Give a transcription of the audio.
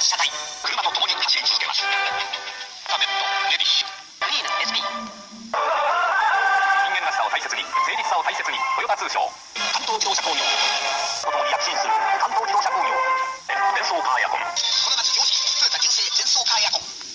車隊車と共に走り続けます。サメットネビッシュ。グリーン SP 人間らしさを大切に誠実さを大切にトヨタ通商。関東自動車工業。と共に躍進する。関東自動車工業。電装カーエアコン。この夏常識。トヨ純正全装カーエアコン。